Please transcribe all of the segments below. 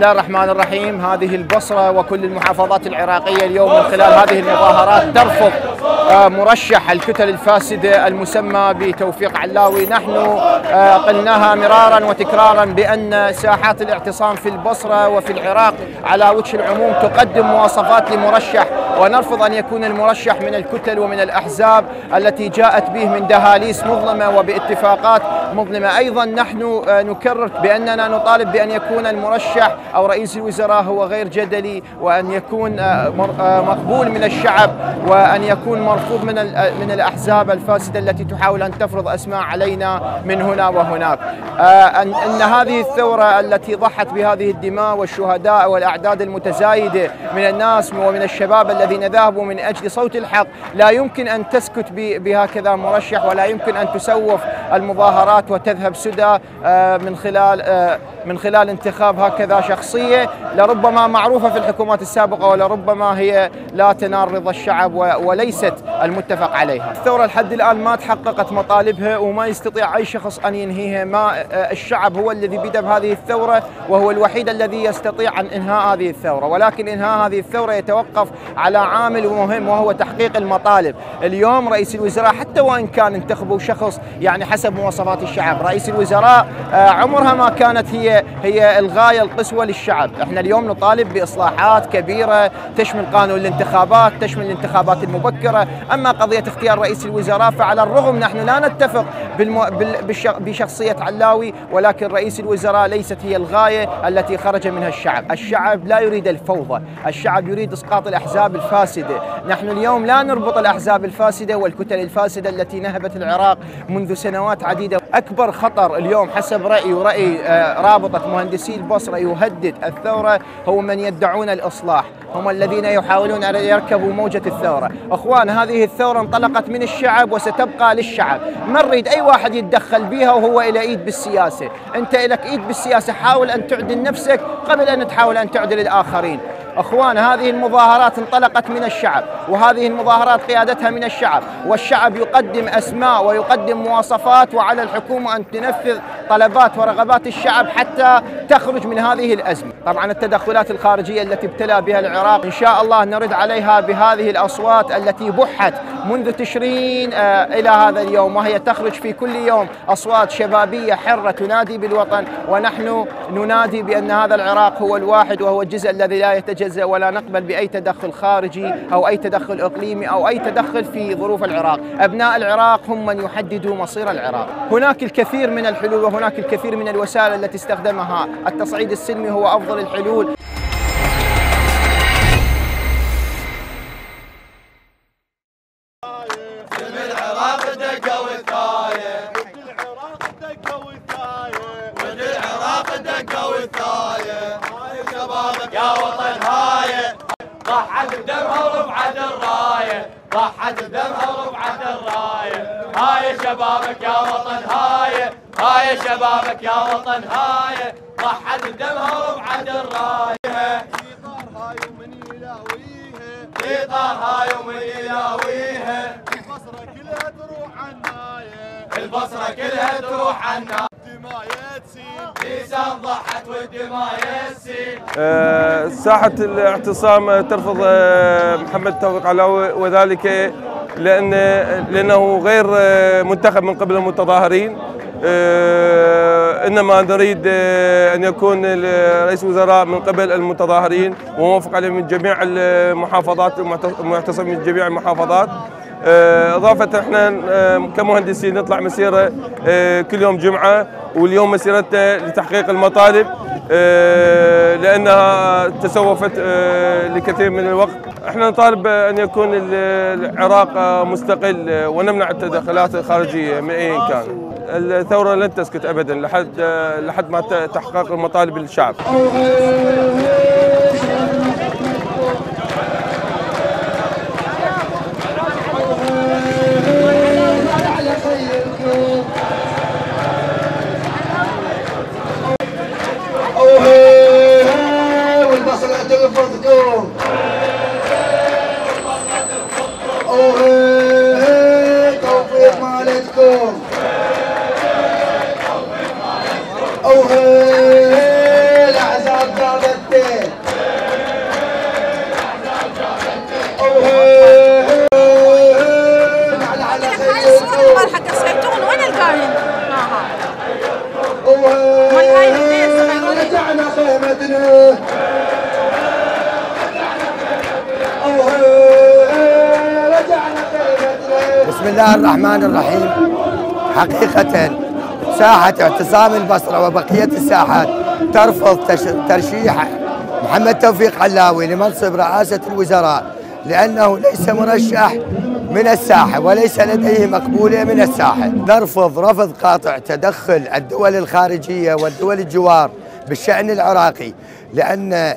الله الرحمن الرحيم. هذه البصرة وكل المحافظات العراقية اليوم من خلال هذه المظاهرات ترفض آه، مرشح الكتل الفاسدة المسمى بتوفيق علاوي. نحن آه، قلناها مرارا وتكرارا بأن ساحات الاعتصام في البصرة وفي العراق على وجه العموم تقدم مواصفات لمرشح ونرفض أن يكون المرشح من الكتل ومن الأحزاب التي جاءت به من دهاليز مظلمة وباتفاقات مظلمة. أيضا نحن آه، نكرر بأننا نطالب بأن يكون المرشح أو رئيس الوزراء هو غير جدلي وأن يكون آه، آه، مقبول من الشعب وأن يكون مرفوض من من الأحزاب الفاسدة التي تحاول أن تفرض أسماء علينا من هنا وهناك. أن هذه الثورة التي ضحت بهذه الدماء والشهداء والأعداد المتزايدة من الناس ومن الشباب الذين ذهبوا من أجل صوت الحق لا يمكن أن تسكت بهكذا مرشح ولا يمكن أن تسوف المظاهرات وتذهب سدى آه، من خلال آه، من خلال انتخاب هكذا شخصية. لربما معروفة في الحكومات السابقة ولربما هي لا تنال رضا الشعب وليست المتفق عليها. الثورة لحد الآن ما تحققت مطالبها وما يستطيع أي شخص أن ينهيها. ما آه، الشعب هو الذي بدأ بهذه الثورة وهو الوحيد الذي يستطيع أن إنهاء هذه الثورة. ولكن إنهاء هذه الثورة يتوقف على عامل مهم وهو تحقيق المطالب. اليوم رئيس الوزراء حتى وإن كان انتخبوا شخص يعني حسب مواصفات الشعب. رئيس الوزراء آه، عمرها ما كانت هي هي الغاية القصوى للشعب. إحنا اليوم نطالب بإصلاحات كبيرة تشمل قانون الانتخابات تشمل الانتخابات المبكرة. أما قضية اختيار رئيس الوزراء فعلى الرغم نحن لا نتفق بالمو... بشخصية علاوي ولكن رئيس الوزراء ليست هي الغاية التي خرج منها الشعب. الشعب لا يريد الفوضى. الشعب يريد إسقاط الأحزاب الفاسدة. نحن اليوم لا نربط الأحزاب الفاسدة والكتل الفاسدة التي نهبت العراق منذ سنوات عديدة. أكبر خطر اليوم حسب رأيي ورأي آه، رابطة مهندسي البصرة يهدد الثورة هو من يدعون الإصلاح هم الذين يحاولون أن يركبوا موجة الثورة. أخوان هذه الثورة انطلقت من الشعب وستبقى للشعب. ما نريد أي واحد يتدخل بها وهو إلى إيد بالسياسة. أنت إلك إيد بالسياسة حاول أن تعدل نفسك قبل أن تحاول أن تعدل الآخرين. أخوان هذه المظاهرات انطلقت من الشعب وهذه المظاهرات قيادتها من الشعب والشعب يقدم أسماء ويقدم مواصفات وعلى الحكومة أن تنفذ طلبات ورغبات الشعب حتى تخرج من هذه الأزمة. طبعا التدخلات الخارجية التي ابتلى بها العراق إن شاء الله نرد عليها بهذه الأصوات التي بحت منذ تشرين آه، إلى هذا اليوم وهي تخرج في كل يوم أصوات شبابية حرة تنادي بالوطن ونحن ننادي بأن هذا العراق هو الواحد وهو الجزء الذي لا يتجزا ولا نقبل بأي تدخل خارجي أو أي تدخل إقليمي أو أي تدخل في ظروف العراق، أبناء العراق هم من يحددوا مصير العراق، هناك الكثير من الحلول وهناك الكثير من الوسائل التي استخدمها، التصعيد السلمي هو أفضل الحلول، ضحت بدمها ورفعت الراية ضحت بدمها ورفعت الراية. هاي شبابك يا وطن هاي هاي شبابك يا وطن هاي. ضحت بدمها ورفعت الراية. ايطار هاي ومن يلاويها. في طار هاي ومن يلاويها. البصرة كلها تروح عناية. البصرة كلها تروح عنا آه، ساحة الاعتصام ترفض آه، محمد توفيق علاوي وذلك لأن لأنه غير آه، منتخب من قبل المتظاهرين. إنما نريد أن يكون رئيس الوزراء من قبل المتظاهرين وموافق عليه من جميع المحافظات المعتصم من جميع المحافظات. آه، إضافة إحنا آه، كمهندسين نطلع مسيرة آه، كل يوم جمعة واليوم مسيرتنا لتحقيق المطالب لأنها تسوفت لكثير من الوقت. إحنا نطالب أن يكون ال- العراق مستقل ونمنع التدخلات الخارجية من أي كان. الثورة لن تسكت أبدا لحد لحد ما تحقق المطالب للشعب. بسم الله الرحمن الرحيم. حقيقة ساحة اعتصام البصرة وبقية الساحات ترفض ترشيح محمد توفيق علاوي لمنصب رئاسة الوزراء لأنه ليس مرشح من الساحة وليس لديه مقبولة من الساحة. نرفض رفض قاطع تدخل الدول الخارجية والدول الجوار بالشأن العراقي لأن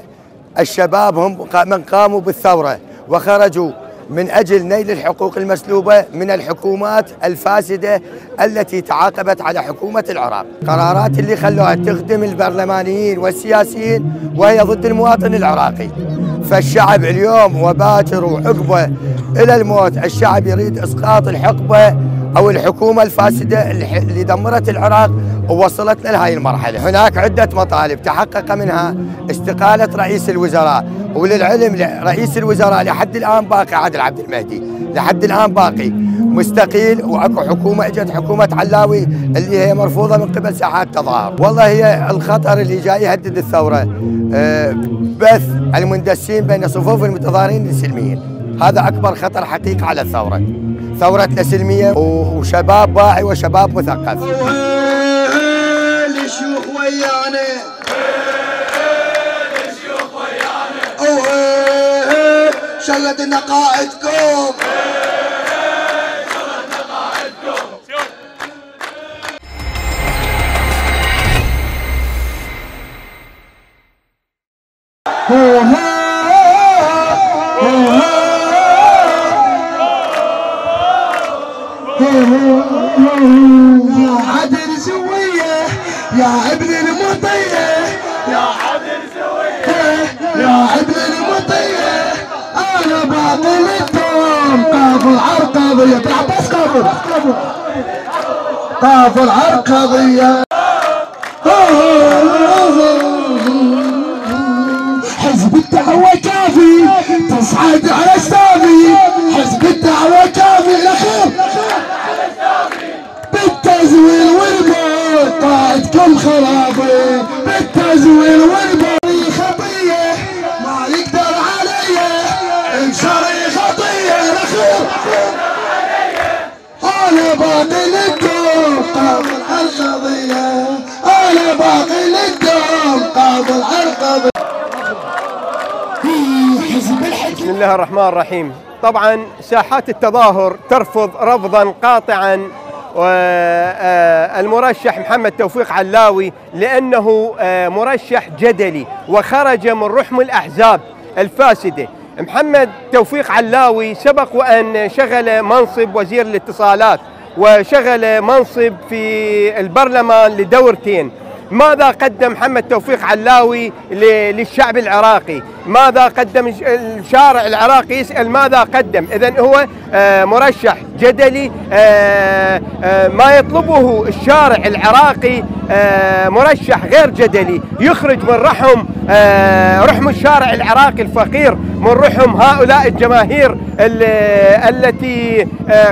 الشباب هم من قاموا بالثورة وخرجوا من أجل نيل الحقوق المسلوبة من الحكومات الفاسدة التي تعاقبت على حكومة العراق. قرارات اللي خلوها تخدم البرلمانيين والسياسيين وهي ضد المواطن العراقي. فالشعب اليوم وباكر وعقبة إلى الموت الشعب يريد إسقاط الحقبة أو الحكومة الفاسدة اللي اللي دمرت العراق ووصلتنا لهذه المرحلة. هناك عدة مطالب تحقق منها استقالة رئيس الوزراء. وللعلم رئيس الوزراء لحد الآن باقي عادل عبد المهدي. لحد الآن باقي. مستقيل وأكو حكومة إجت حكومة علاوي اللي هي مرفوضة من قبل ساحات تظاهر، والله هي الخطر اللي جاي يهدد الثورة. آه، بث المندسين بين صفوف المتظاهرين السلميين، هذا أكبر خطر حقيقي على الثورة. ثورتنا سلميه و- وشباب واعي وشباب مثقف. ويانا اوه شلدنا قائدكم يا ابن المطية يا عدل سوية يا ابن المطية أنا باطل الدوم قافل عرقضية بالعباس قافل قافل عرقضية حزب الدعوة كافي. تصعد على السامي خرابي بالتزوير والموت خطية ما يقدر علي انشري خطية الاخير أنا باقي للدوم قابل على القضية. أنا باقي للدوم قابل على القضية بسم الله الرحمن الرحيم. طبعا ساحات التظاهر ترفض رفضا قاطعا المرشح محمد توفيق علاوي لأنه آه، مرشح جدلي وخرج من رحم الأحزاب الفاسدة. محمد توفيق علاوي سبق وأن شغل منصب وزير الاتصالات وشغل منصب في البرلمان لدورتين. ماذا قدم محمد توفيق علاوي للشعب العراقي؟ ماذا قدم الش- الشارع العراقي يسأل ماذا قدم. إذا هو آه، مرشح جدلي آه، آه، ما يطلبه الشارع العراقي مرشح غير جدلي. يخرج من رحم رحم الشارع العراقي الفقير من رحم هؤلاء الجماهير ال- التي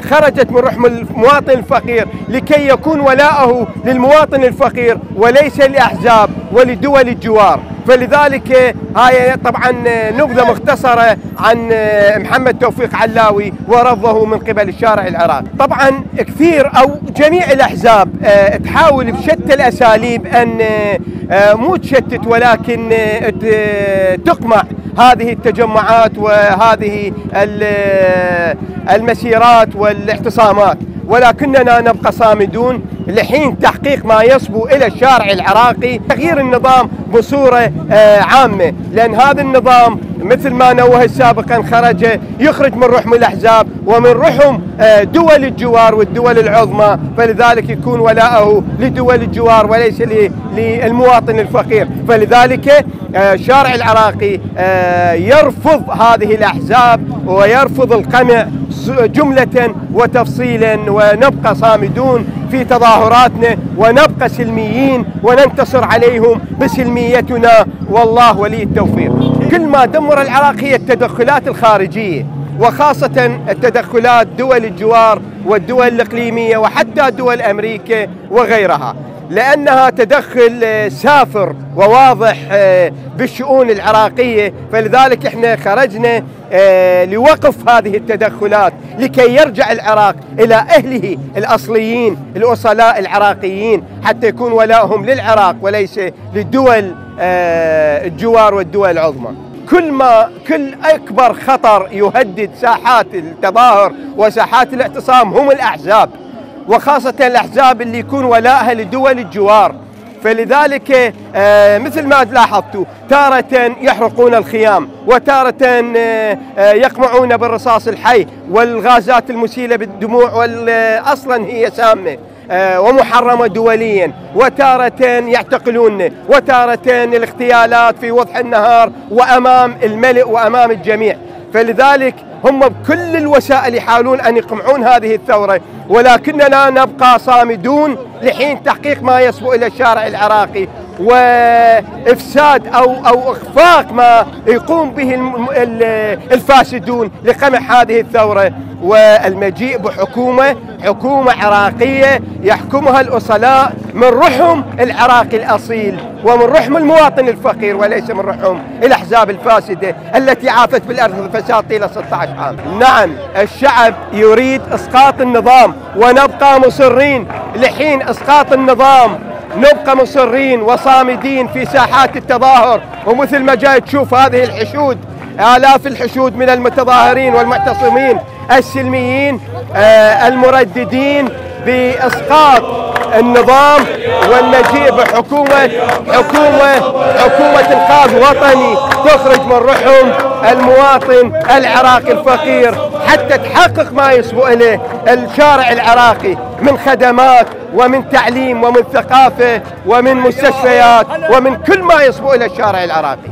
خرجت من رحم المواطن الفقير لكي يكون ولاءه للمواطن الفقير وليس لأحزاب ولدول الجوار. فلذلك هاي طبعا نبذة مختصرة عن محمد توفيق علاوي ورفضه من قبل الشارع العراقي. طبعا كثير أو جميع الأحزاب آه، تحاول بشتى الأساليب أن آه، مو تشتت ولكن آه، تقمع هذه التجمعات وهذه ال- المسيرات والاعتصامات. ولكننا نبقى صامدون. لحين تحقيق ما يصبو إلى الشارع العراقي تغيير النظام بصورة آه، عامة. لأن هذا النظام مثل ما نوه سابقا خرج يخرج من رحم الأحزاب ومن رحم آه، دول الجوار والدول العظمى. فلذلك يكون ولاءه لدول الجوار وليس للمواطن الفقير. فلذلك آه، الشارع العراقي يرفض هذه الأحزاب ويرفض القمع جملة وتفصيلا ونبقى صامدون في تظاهراتنا ونبقى سلميين وننتصر عليهم بسلميتنا. والله ولي التوفيق. كل ما دمر العراق هي التدخلات الخارجية وخاصة التدخلات دول الجوار والدول الإقليمية وحتى دول أمريكا وغيرها لأنها تدخل آه، سافر وواضح آه، بالشؤون العراقية. فلذلك إحنا خرجنا لوقف هذه التدخلات لكي يرجع العراق إلى أهله الأصليين الأصلاء العراقيين حتى يكون ولاءهم للعراق وليس للدول آه، الجوار والدول العظمى. كل ما كل أكبر خطر يهدد ساحات التظاهر وساحات الاعتصام هم الأحزاب وخاصة الأحزاب اللي يكون ولاءها لدول الجوار. فلذلك آه، مثل ما لاحظتوا تارة يحرقون الخيام وتارة آه، آه، يقمعون بالرصاص الحي والغازات المسيلة بالدموع وأصلا هي سامة ومحرمة دوليا وتارة يعتقلون وتارة الاغتيالات في وضح النهار وأمام الملئ وأمام الجميع. فلذلك هم بكل الوسائل يحاولون أن يقمعون هذه الثورة ولكننا نبقى صامدون لحين تحقيق ما يسبق إلى الشارع العراقي. وإفساد أو أو إخفاق ما يقوم به الفاسدون لقمع هذه الثورة. والمجيء بحكومة حكومة عراقية يحكمها الأصلاء من رحم العراقي الأصيل ومن رحم المواطن الفقير وليس من رحم الأحزاب الفاسدة التي عافت بالأرض الفساد طيلة 16 عام. نعم الشعب يريد إسقاط النظام ونبقى مصرين لحين إسقاط النظام نبقى مصرين وصامدين في ساحات التظاهر. ومثل ما جاي تشوف هذه الحشود آلاف الحشود من المتظاهرين والمعتصمين السلميين آه، المرددين بإسقاط النظام والمجيء بحكومة حكومة حكومة إنقاذ وطني تخرج من رحم المواطن العراقي الفقير حتى تحقق ما يسبق إليه الشارع العراقي من خدمات ومن تعليم ومن ثقافة ومن مستشفيات ومن كل ما يسبق إلى الشارع العراقي.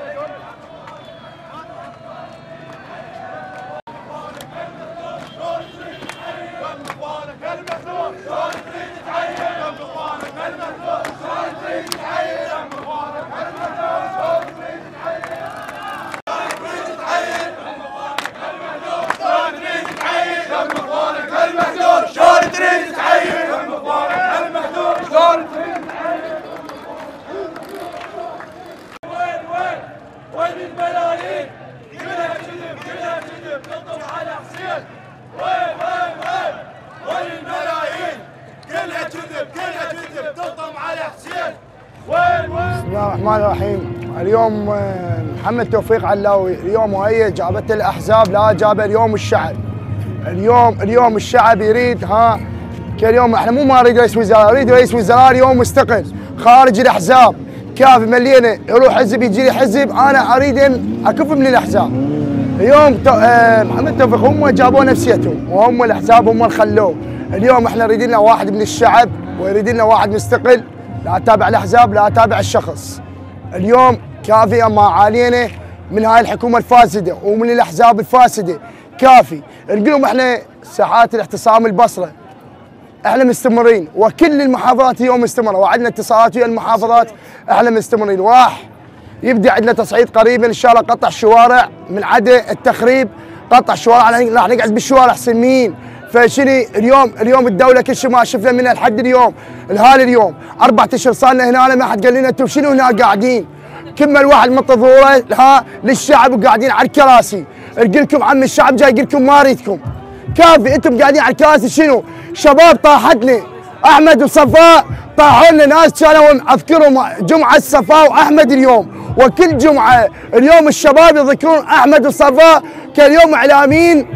شلون تريد تعين المحذور شلون تريد وين وين وين الملايين كلها كذب كلها كذب تطب على حسين وين وين وين وين الملايين كلها كذب كلها كذب تطب على حسين وين وين بسم الله الرحمن الرحيم. اليوم آه، محمد توفيق علاوي اليوم وهي جابته الأحزاب لا جابه اليوم الشعب. اليوم اليوم الشعب يريد ها كاليوم إحنا مو ما نريد رئيس وزراء نريد رئيس وزراء اليوم مستقل خارج الأحزاب. كافي ملينا يروح حزب يجي لي حزب أنا أريد أكف من الأحزاب. اليوم تو- آه، محمد توفيق هم جابوا نفسيتهم وهم الأحزاب هم اللي خلوه. اليوم إحنا نريد لنا واحد من الشعب ويريد لنا واحد مستقل لا تابع الأحزاب لا تابع الشخص. اليوم كافيه ما علينا من هاي الحكومة الفاسدة ومن الأحزاب الفاسدة. كافي. نقول إحنا ساحات الاعتصام البصرة. إحنا مستمرين. وكل المحافظات اليوم مستمرة. وعندنا اتصالات ويا المحافظات إحنا مستمرين. واح. يبدأ عندنا تصعيد قريبا إن شاء الله قطع الشوارع من عدا التخريب. قطع الشوارع. راح نقعد بالشوارع. سنين فشني اليوم اليوم الدولة كل شيء ما شفنا منها لحد اليوم لهذا اليوم. أربع اشهر صار لنا هنا ما حد قال لنا أنتم شنو هنا قاعدين؟ كمل واحد من ظهوره ها للشعب وقاعدين على الكراسي. قل لكم عم الشعب جاي يقول لكم ما أريدكم. كافي أنتم قاعدين على الكراسي شنو؟ شباب طاحتنا أحمد وصفاء طاحوا لنا ناس كانوا أذكرهم جمعة صفاء وأحمد اليوم. وكل جمعة اليوم الشباب يذكرون أحمد وصفاء كاليوم إعلاميين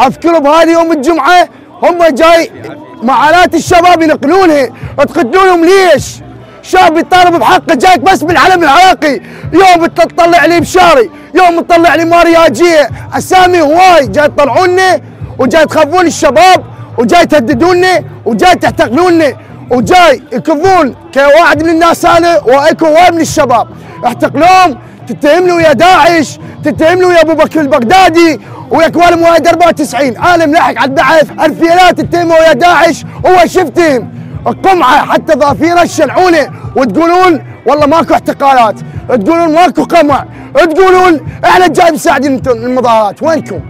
اذكرهم بهذا يوم الجمعة هم جاي معاناه الشباب ينقلونها. تقتلونهم ليش؟ شاب يطالب بحقه جايك بس بالعلم العراقي. يوم تطلع لي بشاري يوم تطلع لي مارياجيه أسامي هواي جاي تطلعونا وجاي تخافون الشباب وجاي تهددونا وجاي تعتقلونا وجاي يكذون كواحد من الناس أنا وأكو هواي من الشباب. اعتقلوهم تتهمني ويا داعش تتهمني ويا أبو بكر البغدادي ويا كوالم وايد 94 أنا ملاحق على البعث الفيلات تتهموا ويا داعش. هو شفتهم القمعة حتى ظافيره الشلعونة. وتقولون والله ماكو اعتقالات تقولون ماكو قمع. تقولون إحنا جاي مساعدين المظاهرات وينكم؟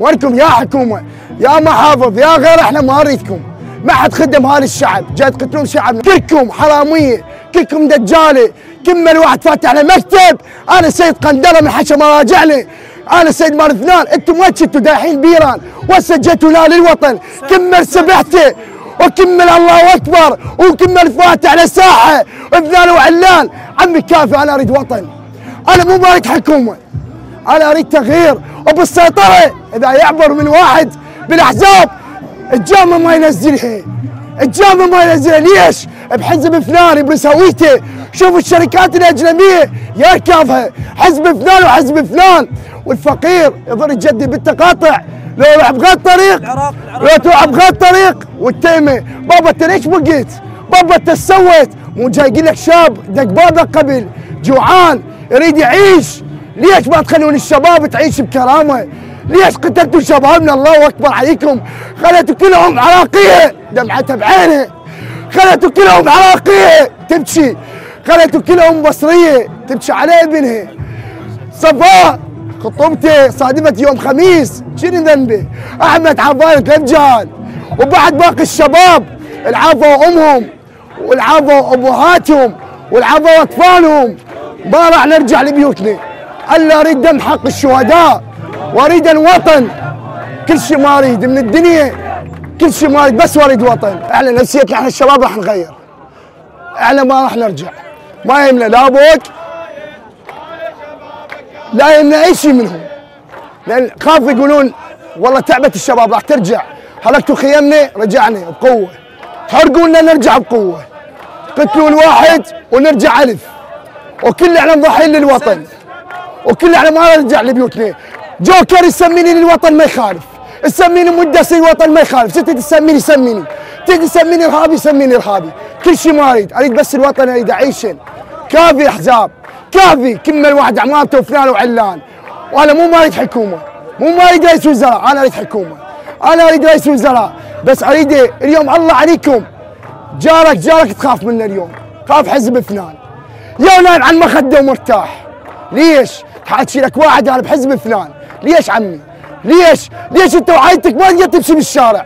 وينكم يا حكومة؟ يا محافظ يا غير إحنا ما نريدكم. ما حد خدم هذا الشعب. جاي تقتلون شعبنا. كلكم حرامية. كلكم دجالة. كمل واحد فاتح على مكتب. أنا سيد قندره من حشا مراجعنا أنا سيد مال اثنان أنتم وين كنتوا داحين بيران؟ وسجلتوا لا للوطن؟ كمل سبحته وكمل الله أكبر وكمل فاتح على ساحة اثنان وعلان عمي كافي أنا أريد وطن. أنا مو اريد حكومة. أنا أريد تغيير. وبالسيطره إذا يعبر من واحد بالأحزاب الجامعة ما ينزلها الجامعة ما ينزلها ليش؟ بحزب فلان بسويته. شوف الشركات الأجنبية يركبها حزب فلان وحزب فلان. والفقير يظل يجدد بالتقاطع. لو راح بغير طريق لو تروح بغير طريق والتيمة. بابا انت ليش بقيت؟ بابا انت سويت. مو جاي يقول لك شاب دق بابك قبل. جوعان يريد يعيش. ليش ما تخلون الشباب تعيش بكرامة؟ ليش قتلتوا شبابنا؟ الله أكبر عليكم؟ خليتوا كلهم عراقية. دمعتها بعينه خليتوا كلهم عراقية. تبكي خليتوا كلهم مصرية تبكي على ابنها. صفاء خطوبته صادفت يوم خميس شنو ذنبي؟ أحمد عفاية رجال وبعد باقي الشباب العافوا امهم والعافوا ابهاتهم والعافوا اطفالهم ما راح نرجع لبيوتنا. ألا أريد دم حق الشهداء وأريد الوطن كل شيء ما أريد من الدنيا كل شيء ما أريد بس اريد وطن. إحنا نفسيتنا إحنا الشباب راح نغير. إحنا ما راح نرجع. ما يهمنا لا أبوك لا يهمنا أي شيء منهم. لأن خاف يقولون والله تعبت الشباب راح ترجع. هلكتوا خيمنا رجعنا بقوة. حرقوا لنا نرجع بقوة. قتلوا الواحد ونرجع ألف. وكل إحنا مضحين للوطن. وكل إحنا ما نرجع لبيوتنا. جوكر يسميني للوطن ما يخالف. تسميني مدسي الوطن ما يخالف. ست تسميني؟ سميني تجي تسميني ارهابي سميني ارهابي كل شيء ما أريد. أريد بس الوطن أريد اعيشه كافي أحزاب كافي كمل واحد عمامته وفلان وعلان وأنا مو ما اريد حكومة مو ما اريد رئيس وزراء أنا أريد حكومة أنا أريد رئيس وزراء بس أريد اليوم الله عليكم جارك جارك تخاف منه اليوم خاف حزب فلان يا نايم عن مخده ومرتاح ليش؟ حاكي لك واحد أنا بحزب فلان ليش عمي؟ ليش؟ ليش أنت وعائلتك ما تقدر تمشي بالشارع؟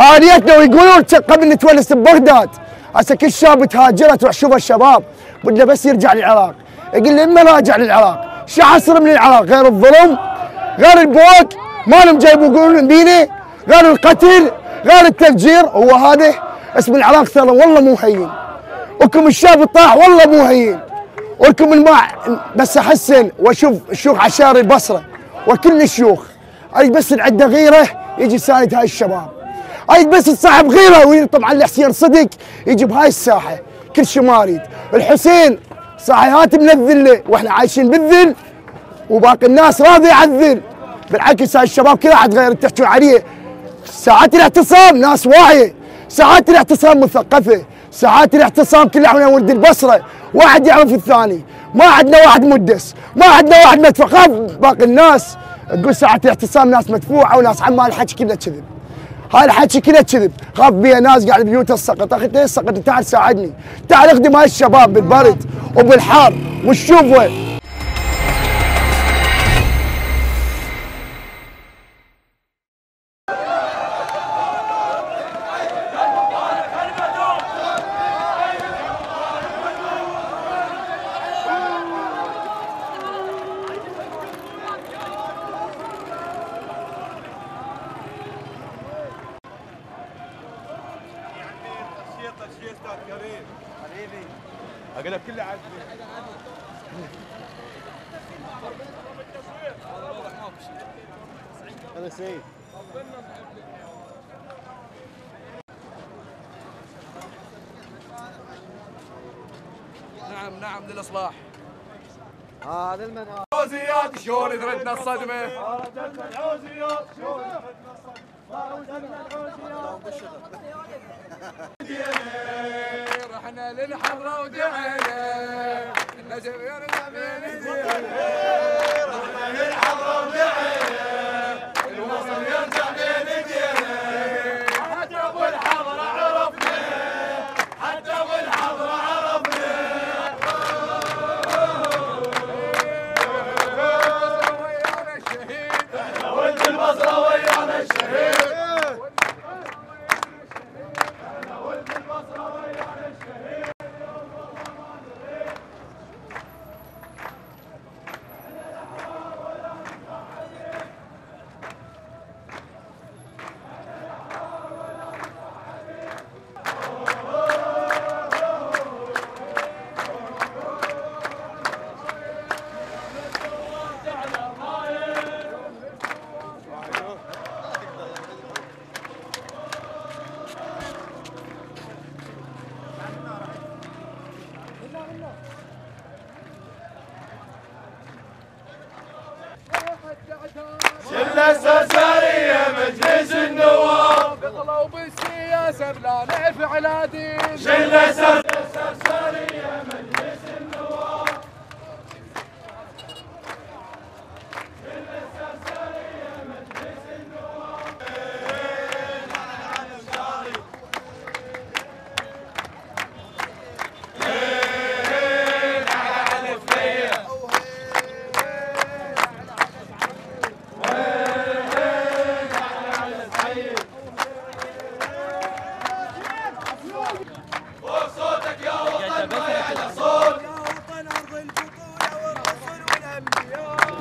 هاليتنا ويقولون قبل نتونس ببغداد هسه كل شاب تهاجرت تروح شوف الشباب بده بس يرجع للعراق. يقول لي اما راجع للعراق. شو عصر من العراق؟ غير الظلم غير البوق ما لهم جايبوا يقولون بيني غير القتل غير التفجير. هو هذا اسم العراق ترى والله مو هين. وكم الشاب طاح والله مو هين. ولكم الماء بس أحسن وأشوف الشيوخ عشار البصره وكل الشيوخ. أريد بس العده غيره يجي يساند هاي الشباب. اريد بس تصاحب غيره ويطلع على الحسين صدق يجي بهاي الساحة. كل شيء ما أريد. الحسين صاحيات من الذله وإحنا عايشين بالذل وباقي الناس راضيه على الذل. بالعكس هاي الشباب كلها حتغير تحكوا عليه. ساعات الاعتصام ناس واعية. ساعات الاعتصام مثقفة. ساعات الاعتصام كلها إحنا ولد البصرة. واحد يعرف الثاني. ما عندنا واحد مدس. ما عندنا واحد خاف باقي الناس. تقول ساعات الاعتصام ناس مدفوعة وناس عم الحكي كله كذب. هاي الحكي كله كذب. خاف بيها ناس قاعد بيوت السقط. أخي انت السقط؟ تعال ساعدني. تعال اخدم هاي الشباب بالبرد وبالحار والشوفه أقول لك كله عاجبني هذا سيد نعم نعم للاصلاح عوزيات شلون تردنا الصدمه رحنا للحضرة ودعينا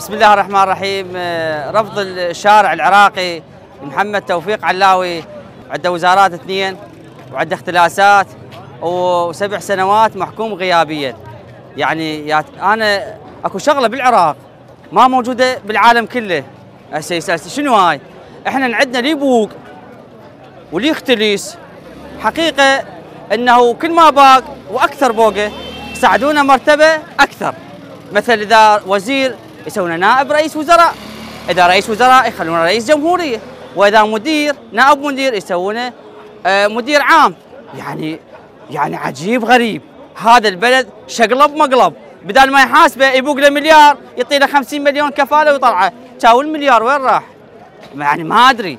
بسم الله الرحمن الرحيم. آه، رفض الشارع العراقي محمد توفيق علاوي. عنده وزارات اثنين وعنده اختلاسات وسبع سنوات محكوم غيابيا. يعني أنا أكو شغلة بالعراق ما موجودة بالعالم كله. هسه شنو هاي؟ إحنا عندنا لي بوق ولي يختلس حقيقة إنه كل ما باق وأكثر بوقة يساعدونا مرتبة أكثر. مثل إذا وزير يسوونه نائب رئيس وزراء. إذا رئيس وزراء يخلونه رئيس جمهورية وإذا مدير نائب مدير يسوونه آه، مدير عام. يعني يعني عجيب غريب. هذا البلد شقلب مقلب. بدال ما يحاسبه يبوق له مليار يعطي له 50 مليون كفالة ويطلعه تاو المليار وين راح؟ يعني ما أدري.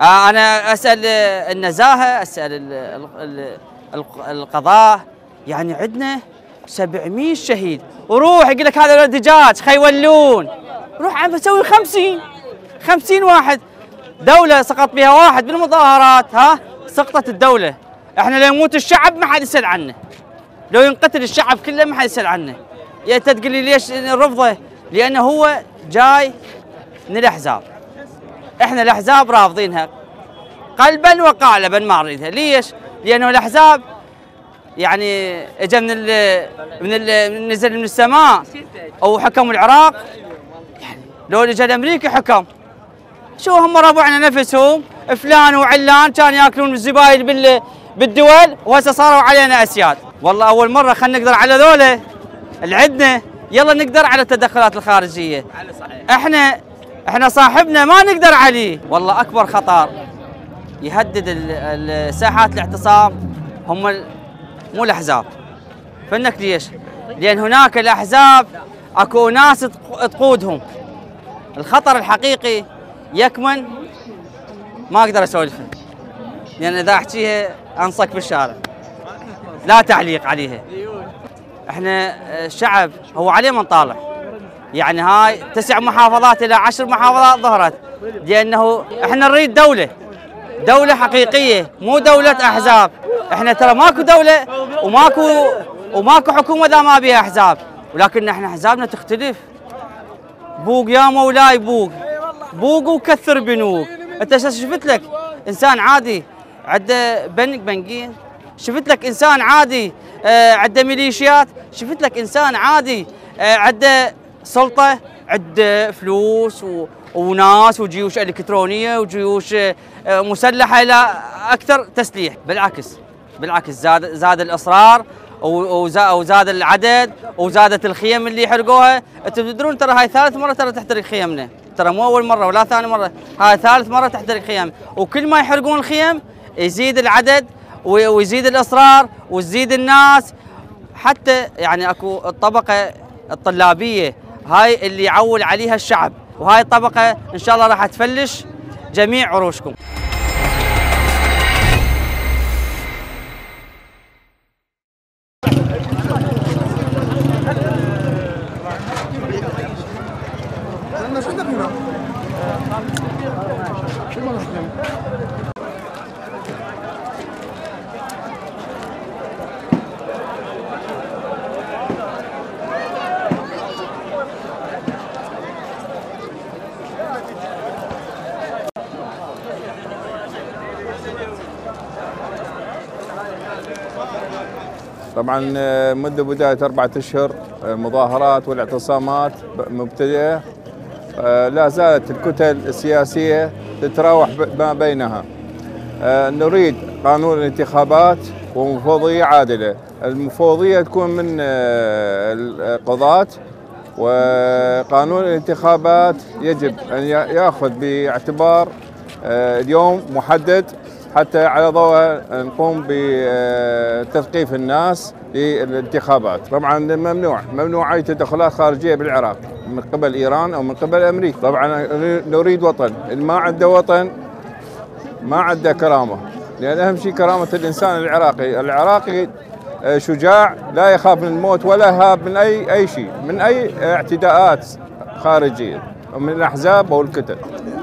آه، أنا أسأل آه، النزاهة أسأل ال- ال- ال- ال- القضاء. يعني عندنا 700 شهيد. وروح يقول لك هذا دجاج خي يولون روح عم بسوي 50 50 واحد. دولة سقط بها واحد بالمظاهرات ها؟ سقطت الدولة. إحنا لو يموت الشعب ما حد يسأل عنه. لو ينقتل الشعب كله ما حد يسأل عنه. يا أنت تقول لي ليش نرفضه لأنه هو جاي من الأحزاب. إحنا الأحزاب رافضينها. قلبا وقالبا ما نريدها. ليش؟ لأنه الأحزاب يعني اجى من ال من ال نزل من السماء أو حكم العراق. يعني لو اجى الامريكي حكم. شو هم ربعنا نفسهم؟ فلان وعلان كان يأكلون الزباين بال بالدول وهسه صاروا علينا أسياد. والله أول مرة خلينا نقدر على ذولا. اللي عندنا يلا نقدر على التدخلات الخارجية. إحنا إحنا صاحبنا ما نقدر عليه. والله أكبر خطر. يهدد ساحات الاعتصام. هم مو الأحزاب. فنك ليش؟ لأن هناك الأحزاب أكو ناس تق- تقودهم. الخطر الحقيقي يكمن ما أقدر أسولفه. لأن إذا احكيها أنصك بالشارع. لا تعليق عليها إحنا الشعب هو عليه من طالع. يعني هاي تسع محافظات إلى عشر محافظات ظهرت. لأنه إحنا نريد دولة. دولة حقيقية مو دولة أحزاب. إحنا ترى ماكو دولة وماكو وماكو حكومة إذا ما بيها احزاب ولكن إحنا احزابنا تختلف. بوق يا مولاي بوق. بوق وكثر بنوق. أنت شفت لك؟ إنسان عادي. عنده بنك بنكين شفت لك إنسان عادي. آه، عنده ميليشيات. شفت لك إنسان عادي. آه، عنده سلطة. عنده فلوس و... وناس وجيوش إلكترونية وجيوش آه، مسلحة إلى أكثر تسليح. بالعكس. بالعكس زاد زاد الإصرار وزاد العدد وزادت الخيم اللي يحرقوها. أنتم تدرون ترى هاي ثالث مرة ترى تحترق خيمنا. ترى مو أول مرة ولا ثاني مرة. هاي ثالث مرة تحترق خيم. وكل ما يحرقون الخيم يزيد العدد ويزيد الإصرار وتزيد الناس. حتى يعني أكو الطبقة الطلابية هاي اللي يعول عليها الشعب. وهاي الطبقة إن شاء الله راح تفلش جميع عروشكم. طبعا آه، منذ بداية أربعة أشهر آه، المظاهرات والاعتصامات مبتدئة آه، لا زالت الكتل السياسية تتراوح ما بينها. نريد قانون الانتخابات ومفوضية عادلة. المفوضية تكون من القضاة وقانون الانتخابات يجب أن يأخذ باعتبار اليوم محدد حتى على ضوء نقوم بتثقيف الناس للانتخابات. طبعا ممنوع ممنوع أي تدخلات خارجية بالعراق من قبل إيران أو من قبل أمريكا. طبعا نريد وطن اللي ما عنده وطن ما عنده كرامة لأن أهم شيء كرامة الإنسان العراقي. العراقي شجاع لا يخاف من الموت ولا يهاب من أي أي شيء من أي اعتداءات خارجية من الأحزاب أو الكتل.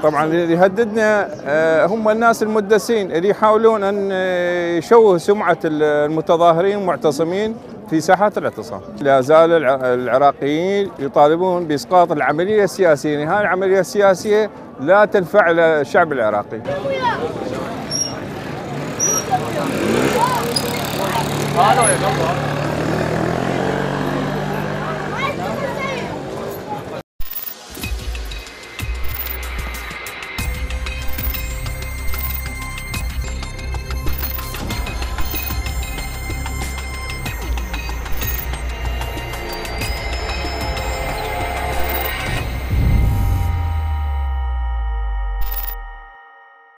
طبعا اللي يهددنا آه، هم الناس المدسين اللي يحاولون أن آه، يشوهوا سمعة المتظاهرين والمعتصمين في ساحات الاعتصام. لا زال الع- العراقيين يطالبون بإسقاط العملية السياسية يعني العملية السياسية لا تنفع الشعب العراقي.